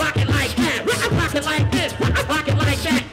rock it like that. Rock it like this. Rock it like that.